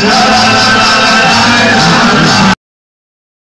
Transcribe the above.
Just